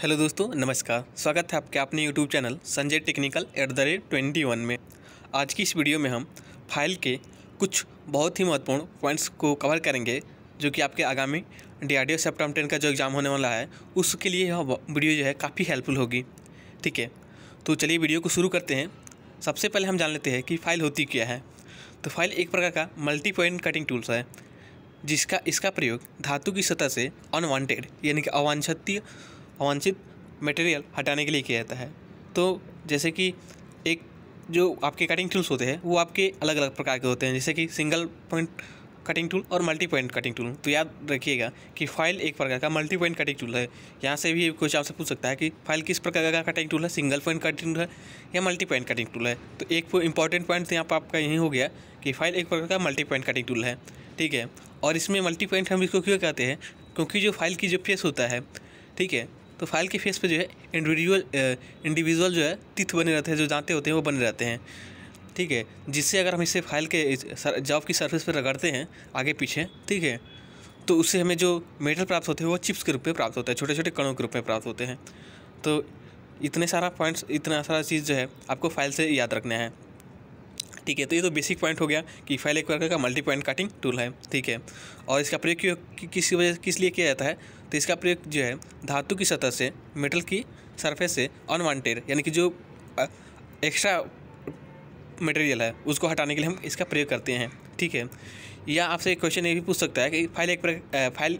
Hello दोस्तों, नमस्कार। स्वागत है आपके अपने YouTube channel Sanjay technical at the rate twenty one में। आज की इस वीडियो में हम फ़ाइल के कुछ बहुत ही महत्वपूर्ण पॉइंट्स को कवर करेंगे, जो कि आपके आगामी D R D September ten का जो एग्ज़ाम होने वाला है, उसके लिए यह वीडियो जो है काफ़ी हेल्पफुल होगी। ठीक है? तो चलिए वीडियो को शुरू करते हैं। सबसे पहले हम जान लेते हैं कि फ़ाइल होती क्या है। तो फ़ाइल एक प्रकार का मल्टी पॉइंट कटिंग टूल्स है, जिसका इसका प्रयोग धातु की सतह से अनवांटेड यानी कि अवांछित अवांछित मटेरियल हटाने के लिए किया जाता है। तो जैसे कि एक जो आपके कटिंग टूल्स होते हैं, वो आपके अलग अलग प्रकार के होते हैं। जैसे कि सिंगल पॉइंट कटिंग टूल और मल्टी पॉइंट कटिंग टूल तो याद रखिएगा कि फ़ाइल एक प्रकार का मल्टी पॉइंट कटिंग टूल है। यहाँ से भी कुछ आपसे पूछ सकता है कि फ़ाइल किस प्रकार का कटिंग टूल है? सिंगल पॉइंट कटिंग टूल है या मल्टी पॉइंट कटिंग टूल है? तो एक इंपॉर्टेंट पॉइंट यहाँ पर आपका यही हो गया कि फ़ाइल एक प्रकार का मल्टी पॉइंट कटिंग टूल है। ठीक है? और इसमें मल्टी पॉइंट हम इसको क्यों कहते हैं? क्योंकि जो फ़ाइल की जो फेस होता है, ठीक है? तो फ़ाइल के फेस पे जो है इंडिविजुअल इंडिविजुअल जो है तिथ बने रहते हैं, जो जानते होते हैं, वो बने रहते हैं। ठीक है? जिससे अगर हम इसे फ़ाइल के जॉब की सरफेस पर रगड़ते हैं, आगे पीछे, ठीक है? तो उससे हमें जो मेटल प्राप्त होते हैं, वो चिप्स के रूप में प्राप्त होता है छोटे छोटे कणों के रूप में प्राप्त होते हैं। तो इतने सारा पॉइंट्स, इतना सारा चीज़ जो है, आपको फ़ाइल से याद रखना है। ठीक है तो ये तो बेसिक पॉइंट हो गया कि फ़ाइल एक प्रकार का मल्टी पॉइंट कटिंग टूल है, ठीक है। और इसका प्रयोग क्यों किस वजह, किस लिए किया जाता है? तो इसका प्रयोग जो है, धातु की सतह से मेटल की सरफेस से अनवांटेड यानी कि जो एक्स्ट्रा मटेरियल है, उसको हटाने के लिए हम इसका प्रयोग करते हैं, ठीक है। या आपसे एक क्वेश्चन ये भी पूछ सकता है कि फ़ाइल एक फ़ाइल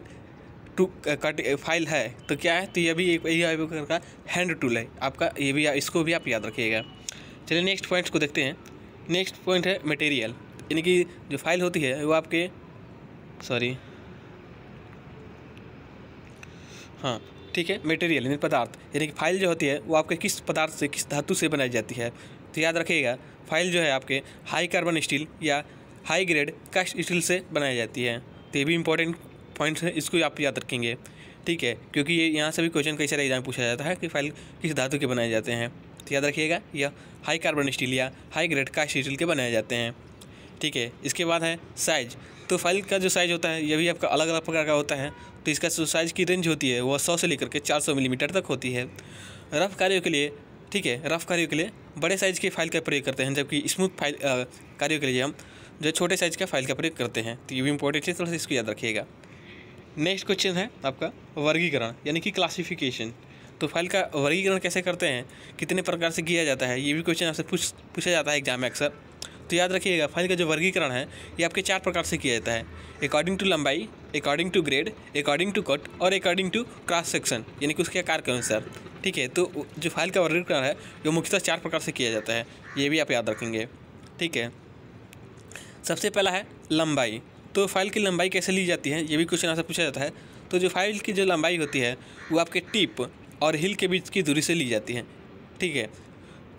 टू कट फ़ाइल है तो क्या है? तो यह भी एक प्रकार का हैंड टूल है, आपका, ये भी, इसको भी आप याद रखिएगा। चलिए नेक्स्ट पॉइंट्स को देखते हैं। नेक्स्ट पॉइंट है मटेरियल यानी कि जो फ़ाइल होती है, वो आपके सॉरी हाँ ठीक है मटेरियल यानी पदार्थ. यानी कि फ़ाइल जो होती है, वो आपके किस पदार्थ से, किस धातु से बनाई जाती है? तो याद रखिएगा फ़ाइल जो है आपके हाई कार्बन स्टील या हाई ग्रेड कास्ट स्टील से बनाई जाती है. तो ये भी इंपॉर्टेंट पॉइंट्स हैं, इसको आप याद रखेंगे. ठीक है, क्योंकि ये यहाँ से भी क्वेश्चन कई सारे एग्ज़ाम पूछा जाता है कि फ़ाइल किस धातु के बनाए जाते हैं. तो याद रखिएगा, यह हाई कार्बन स्टील या हाई ग्रेड का स्टील के बनाए जाते हैं। ठीक है, इसके बाद है साइज़ तो फ़ाइल का जो साइज़ होता है, यह भी आपका अलग अलग प्रकार का होता है। तो इसका जो साइज़ की रेंज होती है, वह सौ से लेकर के चार सौ मिलीमीटर तक होती है। रफ कार्यों के लिए, ठीक है रफ कार्यों के लिए बड़े साइज़ के फ़ाइल का प्रयोग करते हैं, जबकि स्मूथ फ़ाइल कार्यों के लिए हम जो छोटे साइज़ का फ़ाइल का प्रयोग करते हैं। तो ये भी इंपॉर्टेंट है थोड़ा सा इसको याद रखिएगा। नेक्स्ट क्वेश्चन है आपका वर्गीकरण, यानी कि क्लासिफिकेशन तो फ़ाइल का वर्गीकरण कैसे करते हैं? कितने प्रकार से किया जाता है? ये भी क्वेश्चन आपसे पूछ, पूछा जाता है एग्ज़ाम में अक्सर। तो याद रखिएगा फ़ाइल का जो वर्गीकरण है, ये आपके चार प्रकार से किया जाता है। अकॉर्डिंग टू लंबाई according to grade according to cut और अकॉर्डिंग टू क्रॉस सेक्शन यानी कि उसके आकार के अनुसार। ठीक है तो जो फ़ाइल का वर्गीकरण है, वो मुख्यतः चार प्रकार से किया जाता है। ये भी आप याद रखेंगे। ठीक है। सबसे पहला है लंबाई। तो फ़ाइल की लंबाई कैसे ली जाती है? ये भी क्वेश्चन आपसे पूछा जाता है। तो जो फ़ाइल की जो लंबाई होती है, वो आपके टिप और हिल के बीच की दूरी से ली जाती है। ठीक है?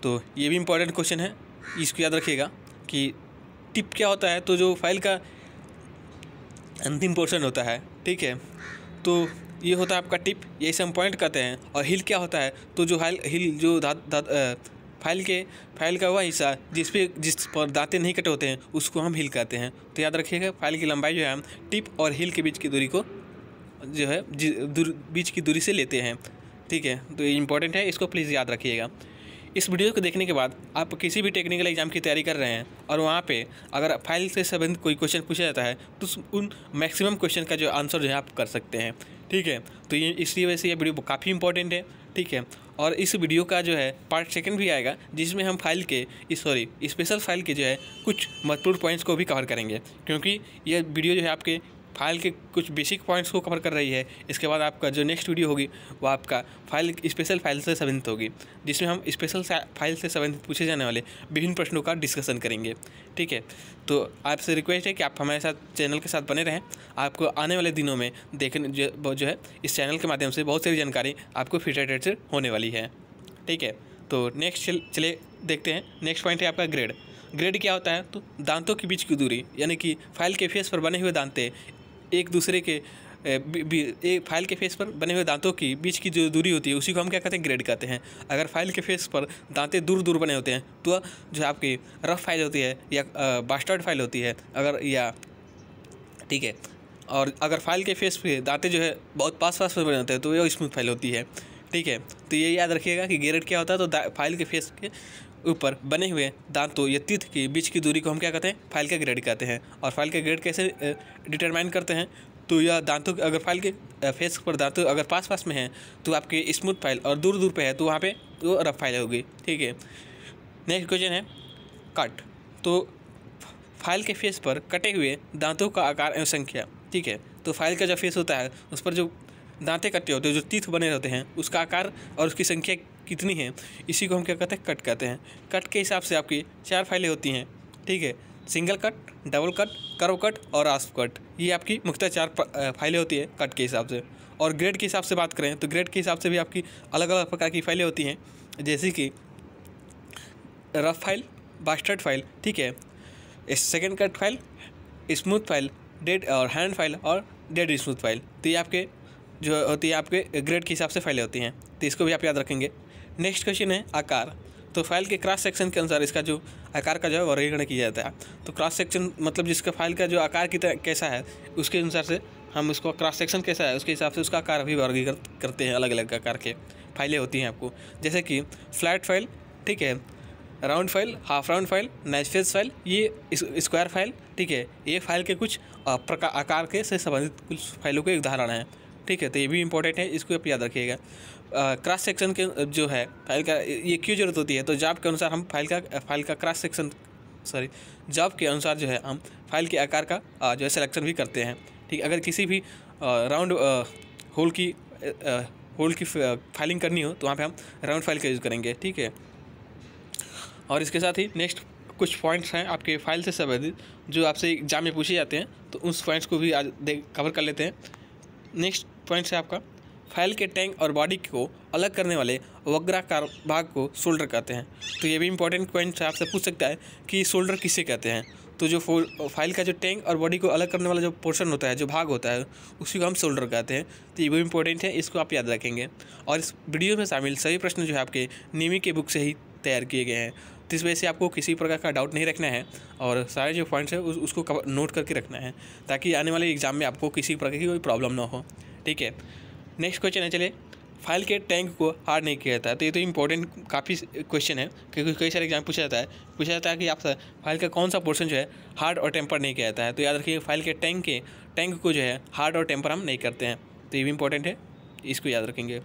तो ये भी इम्पोर्टेंट क्वेश्चन है। इसको याद रखिएगा कि टिप क्या होता है? तो जो फ़ाइल का अंतिम पोर्शन होता है, ठीक है? तो ये होता है आपका टिप ये हम पॉइंट कहते हैं। और हिल क्या होता है? तो जो हाइल हिल जो दात दात फ़ाइल के फ़ाइल का वह हिस्सा जिस पे, जिस पर दांतें नहीं कटे होते हैं, उसको हम हिल कहते हैं। तो याद रखिएगा फ़ाइल की लंबाई जो है हम टिप और हिल के बीच की दूरी को जो है बीच की दूरी से लेते हैं। ठीक है तो ये इंपॉर्टेंट है, इसको प्लीज़ याद रखिएगा। इस वीडियो को देखने के बाद आप किसी भी टेक्निकल एग्ज़ाम की तैयारी कर रहे हैं और वहाँ पे अगर फ़ाइल से संबंधित कोई क्वेश्चन पूछा जाता है तो उन मैक्सिमम क्वेश्चन का जो आंसर जो है आप कर सकते हैं। ठीक है तो ये इसलिए वजह से ये वीडियो काफ़ी इंपॉर्टेंट है। ठीक है, और इस वीडियो का जो है पार्ट सेकंड भी आएगा, जिसमें हम फ़ाइल के सॉरी स्पेशल फ़ाइल के जो है कुछ महत्वपूर्ण पॉइंट्स को भी कवर करेंगे। क्योंकि यह वीडियो जो है आपके फ़ाइल के कुछ बेसिक पॉइंट्स को कवर कर रही है। इसके बाद आपका जो नेक्स्ट वीडियो होगी, वो आपका फ़ाइल स्पेशल फ़ाइल से संबंधित होगी, जिसमें हम स्पेशल फ़ाइल से संबंधित पूछे जाने वाले विभिन्न प्रश्नों का डिस्कशन करेंगे। ठीक है? तो आपसे रिक्वेस्ट है कि आप हमारे साथ चैनल के साथ बने रहें। आपको आने वाले दिनों में देखने जो जो है, इस चैनल के माध्यम से बहुत सारी जानकारी आपको फ्यूचर से होने वाली है। ठीक है? तो नेक्स्ट चले देखते हैं। नेक्स्ट पॉइंट है आपका ग्रेड ग्रेड क्या होता है? तो दांतों के बीच की दूरी, यानी कि फ़ाइल के फेस पर बने हुए दांते एक दूसरे के एक फ़ाइल के फेस पर बने हुए दांतों की बीच की जो दूरी होती है, उसी को हम क्या कहते हैं? ग्रेड कहते हैं। अगर फ़ाइल के फेस पर दांते दूर दूर बने होते हैं तो जो आपकी रफ फ़ाइल होती है या बास्टर्ड फ़ाइल होती है, अगर, या, ठीक है, और अगर फ़ाइल के फेस पे दांते जो है बहुत पास पास पर बने होते हैं तो ये स्मूथ फ़ाइल होती है, ठीक है? तो ये याद रखिएगा कि ग्रेड क्या होता है तो फ़ाइल के फेस के ऊपर बने हुए दांतों या तीत के बीच की दूरी को हम क्या कहते हैं? फ़ाइल का ग्रेड कहते हैं। और फ़ाइल का ग्रेड कैसे डिटरमाइन करते हैं? तो यह दांतों अगर फ़ाइल के फेस पर दांतों अगर पास पास में है तो आपके स्मूथ फ़ाइल और दूर दूर पे है तो वहाँ पे वो रफ फ़ाइल होगी। ठीक है? नेक्स्ट क्वेश्चन है कट तो फ़ाइल के फेस पर कटे हुए दांतों का आकार एवं संख्या, ठीक है? तो फ़ाइल का जो फेस होता है, उस पर जो दांतें कटे होते हैं, जो तीथ बने होते हैं, उसका आकार और उसकी संख्या कितनी है, इसी को हम क्या कहते हैं कट कहते हैं। कट के हिसाब से आपकी चार फाइलें होती हैं, ठीक है? Single cut double cut curve cut और आस्प कट ये आपकी मुख्यतः चार फाइलें होती है कट के हिसाब से। और ग्रेड के हिसाब से बात करें तो ग्रेड के हिसाब से भी आपकी अलग अलग प्रकार की फाइलें होती हैं। जैसे कि रफ फ़ाइल बास्टर्ड फ़ाइल ठीक है? Second cut file smooth file dead और हैंड फ़ाइल और डेड स्मूथ फ़ाइल तो ये आपके जो होती है, आपके ग्रेड के हिसाब से फाइलें होती हैं। तो इसको भी आप याद रखेंगे। नेक्स्ट क्वेश्चन है आकार। तो फ़ाइल के क्रॉस सेक्शन के अनुसार इसका जो आकार का जो है वर्गीकरण किया जाता है। तो क्रॉस सेक्शन मतलब जिसका फ़ाइल का जो आकार की तरह कैसा है, उसके अनुसार से हम उसको क्रॉस सेक्शन कैसा है, उसके हिसाब से उसका आकार भी वर्गीकृत करते हैं अलग अलग आकार के फाइलें होती हैं आपको। जैसे कि फ्लैट फ़ाइल, ठीक है, round file, half round file face file, ये स्क्वायर फ़ाइल, ठीक है, ये फ़ाइल के कुछ प्रकार आकार के से संबंधित कुछ फाइलों के उदाहरण हैं। ठीक है तो ये भी इंपॉर्टेंट है इसको आप याद रखिएगा। क्रॉस सेक्शन के जो है फ़ाइल का ये क्यों ज़रूरत होती है? तो जॉब के अनुसार हम फ़ाइल का फ़ाइल का क्रॉस सेक्शन सॉरी जॉब के अनुसार जो है हम फ़ाइल के आकार का आ, जो है सिलेक्शन भी करते हैं। ठीक अगर किसी भी राउंड होल की होल की फाइलिंग करनी हो तो वहाँ पे हम राउंड फ़ाइल का यूज़ करेंगे। ठीक है? और इसके साथ ही नेक्स्ट कुछ पॉइंट्स हैं आपके फ़ाइल से संबंधित जो आपसे एग्ज़ाम में पूछे जाते हैं तो उस पॉइंट्स को भी आज कवर कर लेते हैं। नेक्स्ट पॉइंट है आपका फ़ाइल के टैंक और बॉडी को अलग करने वाले वग्राकार भाग को शोल्डर कहते हैं। तो ये भी इंपॉर्टेंट पॉइंट आपसे पूछ सकता है कि शोल्डर किसे कहते हैं। तो जो फ़ाइल का जो टैंक और बॉडी को अलग करने वाला जो पोर्शन होता है, जो भाग होता है, उसी को हम शोल्डर कहते हैं। तो ये भी इंपॉर्टेंट है, इसको आप याद रखेंगे। और इस वीडियो में शामिल सभी प्रश्न जो है आपके निमी के बुक से ही तैयार किए गए हैं। तो इस वजह से आपको किसी प्रकार का डाउट नहीं रखना है और सारे जो पॉइंट्स है उस, उसको नोट करके रखना है ताकि आने वाले एग्ज़ाम में आपको किसी प्रकार की कोई प्रॉब्लम ना हो। ठीक है? नेक्स्ट क्वेश्चन है चले फ़ाइल के टैंक को हार्ड नहीं किया जाता है तो ये तो इंपॉर्टेंट काफ़ी क्वेश्चन है क्योंकि कई सारे एग्ज़ाम पूछा जाता है। पूछा जाता है कि आप फ़ाइल का कौन सा पोर्शन जो है हार्ड और टेम्पर नहीं किया जाता है। तो याद रखिए फ़ाइल के टैंक के टैंक को जो है हार्ड और टेम्पर हम नहीं करते हैं। तो ये भी इंपॉर्टेंट है इसको याद रखेंगे।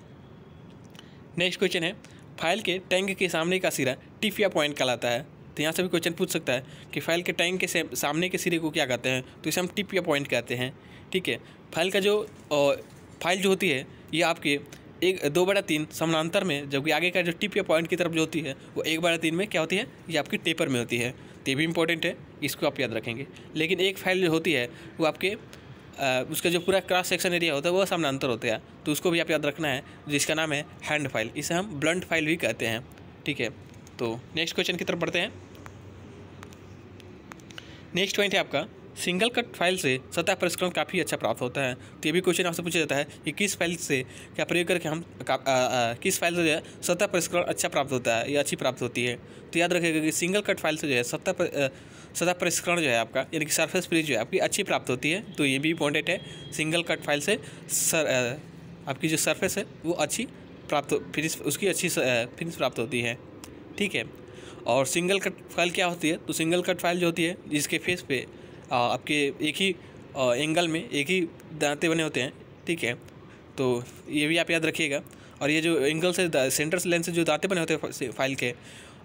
नेक्स्ट क्वेश्चन है फ़ाइल के टैंक के सामने का सिरा टिप या पॉइंट कहलाता है। तो यहाँ से भी क्वेश्चन पूछ सकता है कि फ़ाइल के टैंक के सामने के सिरे को क्या कहते हैं? तो इसे हम टिप या पॉइंट कहते हैं। ठीक है? फ़ाइल का जो फ़ाइल जो होती है, ये आपके एक, दो बड़ा तीन समानांतर में, जबकि आगे का जो टिप या पॉइंट की तरफ़ जो होती है, वो एक बड़ा तीन में क्या होती है? ये आपकी टेपर में होती है। तो ये भी इंपॉर्टेंट है, इसको आप याद रखेंगे। लेकिन एक फ़ाइल जो होती है, वो आपके उसका जो पूरा क्रॉस सेक्शन एरिया होता है वो समानांतर होता है। तो उसको भी आप याद रखना है जिसका नाम है हैंड फ़ाइल इसे हम ब्लंट फ़ाइल भी कहते हैं ठीक है? तो नेक्स्ट क्वेश्चन की तरफ़ बढ़ते हैं। नेक्स्ट पॉइंट है आपका सिंगल कट फ़ाइल से सतह परिष्करण काफ़ी अच्छा प्राप्त होता है। तो ये भी क्वेश्चन आपसे पूछा जाता है कि किस फ़ाइल से क्या प्रयोग करके हम आ, आ, किस फ़ाइल से जो है सतह परिष्करण अच्छा प्राप्त होता है या अच्छी प्राप्त होती है। तो याद रखिएगा कि सिंगल कट फ़ाइल से जो है सतह सतह परिष्करण जो है आपका, यानी कि सरफेस फ्रीज जो है आपकी अच्छी प्राप्त होती है। तो ये भी इंपॉर्टेंट है सिंगल कट फ़ाइल से सर आपकी जो सरफेस है, वो अच्छी प्राप्त फिनिश, उसकी अच्छी फिनिश प्राप्त होती है। ठीक है? और सिंगल कट फ़ाइल क्या होती है? तो सिंगल कट फ़ाइल जो होती है, जिसके फेस पे आपके एक ही एंगल में एक ही दांते बने होते हैं। ठीक है? तो ये भी आप याद रखिएगा। और ये जो एंगल से सेंटर से लेंस से जो दांते बने होते हैं फ़ाइल के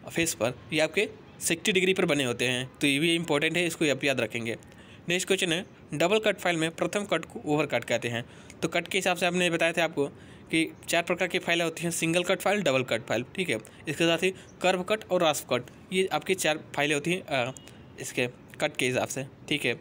फेस पर, ये आपके सिक्सटी डिग्री पर बने होते हैं तो ये भी इंपॉर्टेंट है, इसको आप याद रखेंगे। नेक्स्ट क्वेश्चन है डबल कट फ़ाइल में प्रथम कट को ओवर कट कहते हैं। तो कट के हिसाब से आपने बताया था आपको कि चार प्रकार की फाइलें होती हैं single cut file double cut file ठीक है? इसके साथ ही कर्व कट और रास्प कट ये आपकी चार फाइलें होती हैं इसके कट के हिसाब से, ठीक है?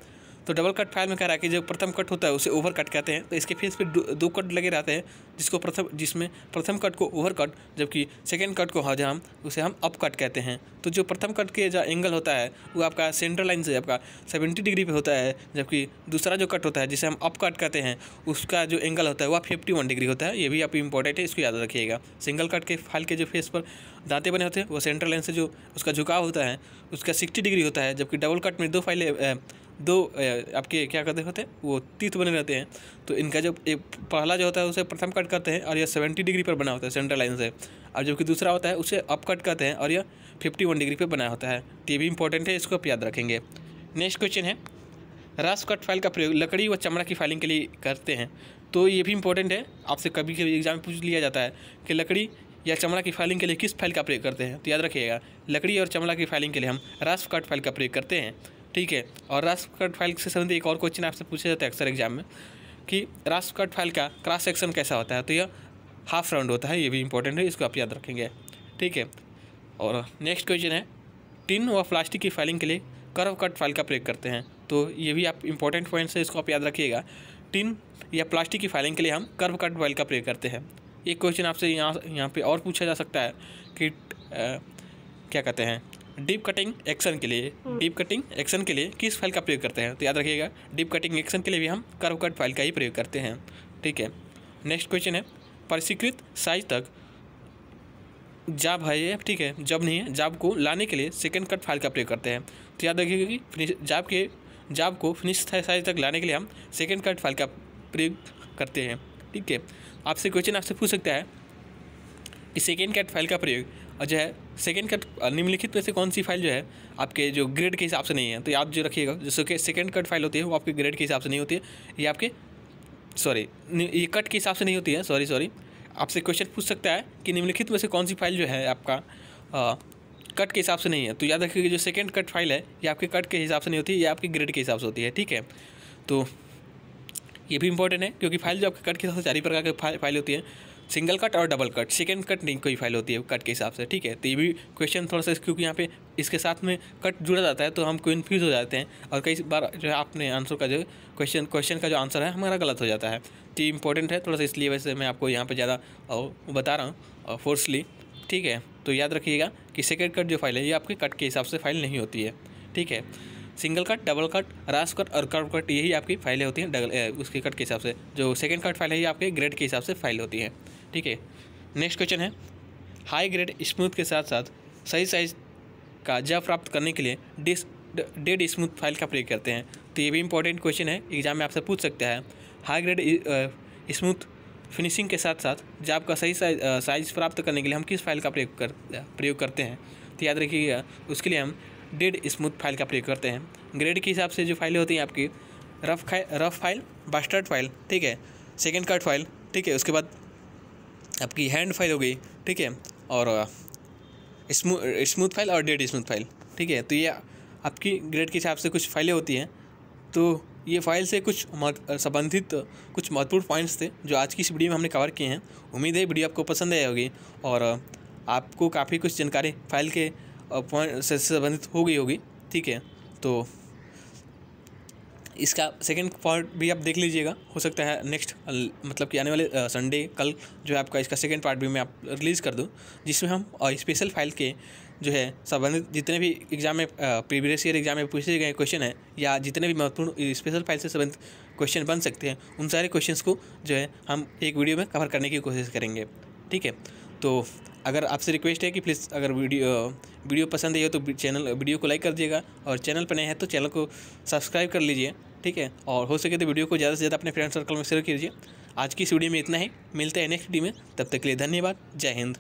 तो डबल कट फ़ाइल में कह रहा है? कि जो प्रथम कट होता है, उसे ओवर कट कहते हैं। तो इसके फेस पे दो कट लगे रहते हैं, जिसको प्रथम, जिसमें प्रथम कट को ओवर कट जबकि सेकेंड कट को जहाँ उसे हम अप कट कहते हैं। तो जो प्रथम कट के जो एंगल होता है, वो आपका सेंट्रल लाइन से आपका सेवेंटी डिग्री पे होता है, जबकि दूसरा जो कट होता है, जिसे हम अप कट कहते हैं, उसका जो एंगल होता है वह फिफ्टी वन डिग्री होता है। ये भी आप इंपॉर्टेंट है, इसको याद रखिएगा। सिंगल कट के फ़ाइल के जो फेस पर दांते बने होते हैं, वो सेंट्रल लाइन से जो उसका झुकाव होता है, उसका सिक्सटी डिग्री होता है, जबकि डबल कट में दो फाइलें दो आपके क्या कहते होते हैं, वो तीर्थ बने रहते हैं। तो इनका जो एक पहला जो होता है, उसे प्रथम कट करते हैं और यह सेवेंटी डिग्री पर बना होता है सेंट्रल लाइन से। और जबकि दूसरा होता है, उसे अप कट करते हैं और यह फिफ्टी वन डिग्री पर बना होता है। तो ये भी इंपॉर्टेंट है, इसको आप याद रखेंगे। नेक्स्ट क्वेश्चन है, रास कट फ़ाइल का प्रयोग लकड़ी व चमड़ा की फाइलिंग के लिए करते हैं। तो ये भी इंपॉर्टेंट है, आपसे कभी कभी एग्ज़ाम पूछ लिया जाता है कि लकड़ी या चमड़ा की फाइलिंग के लिए किस फ़ाइल का प्रयोग करते हैं। तो याद रखिएगा, लकड़ी और चमड़ा की फाइलिंग के लिए हम रास कट फ़ाइल का प्रयोग करते हैं। ठीक है। और रास कट फ़ाइल से संबंधित एक और क्वेश्चन आपसे पूछा जाता है अक्सर एग्ज़ाम में कि रास कट फ़ाइल का क्रॉस सेक्शन कैसा होता है? तो यह हाफ़ राउंड होता है ये भी इंपॉर्टेंट है इसको आप याद रखेंगे। ठीक है। और नेक्स्ट क्वेश्चन है टिन व प्लास्टिक की फाइलिंग के लिए कर्व कट फ़ाइल का प्रयोग करते हैं। तो ये भी आप इंपॉर्टेंट पॉइंट्स है इसको आप याद रखिएगा। टिन या प्लास्टिक की फाइलिंग के लिए हम कर्व कट फ़ाइल का प्रयोग करते हैं। एक क्वेश्चन आपसे यहाँ यहाँ पे और पूछा जा सकता है कि आ, क्या कहते हैं? डीप कटिंग एक्शन के लिए डीप कटिंग एक्शन के लिए किस फ़ाइल का प्रयोग करते हैं? तो याद रखिएगा डीप कटिंग एक्शन के लिए भी हम कर्व कट फ़ाइल का ही प्रयोग करते हैं। ठीक है? नेक्स्ट क्वेश्चन है परिष्कृत साइज़ तक जाब है ये? ठीक है जब नहीं है जाब को लाने के लिए सेकेंड कट फ़ाइल का प्रयोग करते हैं। तो याद रखिएगा कि फिनिश जाब के जाब को फिनिश साइज़ तक लाने के लिए हम सेकेंड कट फ़ाइल का प्रयोग करते हैं। ठीक है? आपसे क्वेश्चन आपसे पूछ सकता है कि सेकेंड कट फ़ाइल का प्रयोग और जो है सेकेंड कट निम्नलिखित में से कौन सी फ़ाइल जो है आपके जो ग्रेड के हिसाब से नहीं है? तो आप जो रखिएगा जैसे कि सेकेंड कट फ़ाइल होती है वो आपके ग्रेड के हिसाब से नहीं होती है। ये आपके सॉरी ये कट के हिसाब से नहीं होती है सॉरी सॉरी आपसे क्वेश्चन पूछ सकता है कि निम्नलिखित में से कौन सी फ़ाइल जो है आपका आ, कट के हिसाब से नहीं है। तो याद रखिएगा जो सेकेंड कट फ़ाइल है ये आपके कट के हिसाब से नहीं होती है ये आपके ग्रेड के हिसाब से होती है ठीक है? तो ये भी इंपॉर्टेंट है क्योंकि फ़ाइल जो आपके कट के हिसाब से चार प्रकार की फ़ाइल होती है। सिंगल कट और डबल कट सेकेंड कट नहीं कोई फ़ाइल होती है कट के हिसाब से, ठीक है? तो ये भी क्वेश्चन थोड़ा सा क्योंकि यहाँ पे इसके साथ में कट जुड़ा जाता है तो हम कन्फ्यूज़ हो जाते हैं। और कई बार जो है आपने आंसर का जो क्वेश्चन क्वेश्चन का जो आंसर है, हमारा गलत हो जाता है। तो ये इंपॉर्टेंट है, थोड़ा सा इसलिए वैसे मैं आपको यहाँ पर ज़्यादा बता रहा हूँ फोर्सली ठीक है? तो याद रखिएगा कि सेकेंड कट जो फ़ाइल है, ये आपके कट के हिसाब से फ़ाइल नहीं होती है, ठीक है? Single cut double cut rasp cut और कर्व कट यही आपकी फाइलें होती हैं डबल उसके कट के हिसाब से। जो सेकेंड कट फ़ाइल है, ये आपके ग्रेड के हिसाब से फ़ाइल होती है। ठीक है। नेक्स्ट क्वेश्चन है। हाई ग्रेड स्मूथ के साथ साथ सही साइज़ का जब प्राप्त करने के लिए डिस डेड स्मूथ फ़ाइल का प्रयोग करते हैं। तो ये भी इंपॉर्टेंट क्वेश्चन है। एग्ज़ाम में आपसे पूछ सकता है। हाई ग्रेड स्मूथ फिनिशिंग के साथ साथ जब का सही साइज़ साइज़ प्राप्त करने के लिए हम किस फ़ाइल का प्रयोग कर, प्रयोग करते हैं? तो याद रखिएगा, उसके लिए हम डेड स्मूथ फ़ाइल का प्रयोग करते हैं। ग्रेड के हिसाब से जो फाइलें होती हैं आपकी rough rough file bastard file ठीक है। सेकेंड कट फ़ाइल ठीक है। उसके बाद आपकी हैंड फ़ाइल हो गई, ठीक है? और स्मूथ स्मूथ फ़ाइल और डेड स्मूथ फ़ाइल, ठीक है? तो ये आपकी ग्रेड के हिसाब से कुछ फाइलें होती हैं। तो ये फ़ाइल से कुछ संबंधित कुछ महत्वपूर्ण पॉइंट्स थे, जो आज की इस वीडियो में हमने कवर किए हैं। उम्मीद है वीडियो आपको पसंद आई होगी और आपको काफ़ी कुछ जानकारी फ़ाइल के पॉइंट से संबंधित हो गई होगी, ठीक है? तो इसका सेकेंड पार्ट भी आप देख लीजिएगा। हो सकता है नेक्स्ट मतलब कि आने वाले संडे कल जो है आपका इसका सेकेंड पार्ट भी मैं आप रिलीज़ कर दूँ, जिसमें हम स्पेशल फ़ाइल के जो है, संबंधित जितने भी एग्ज़ाम में प्रीवियस ईयर एग्ज़ाम में पूछे गए क्वेश्चन हैं, या जितने भी महत्वपूर्ण स्पेशल फ़ाइल से संबंधित क्वेश्चन बन सकते हैं, उन सारे क्वेश्चन को जो है, हम एक वीडियो में कवर करने की कोशिश करेंगे। ठीक है? तो अगर आपसे रिक्वेस्ट है कि प्लीज़ अगर वीडियो वीडियो पसंद आई हो तो चैनल वीडियो को लाइक कर दीजिएगा और चैनल पर नए हैं तो चैनल को सब्सक्राइब कर लीजिए, ठीक है? और हो सके तो वीडियो को ज़्यादा से ज़्यादा अपने फ्रेंड सर्कल में शेयर कीजिए। आज की इस वीडियो में इतना ही। मिलते हैं नेक्स्ट वीडियो में। तब तक के लिए धन्यवाद। जय हिंद।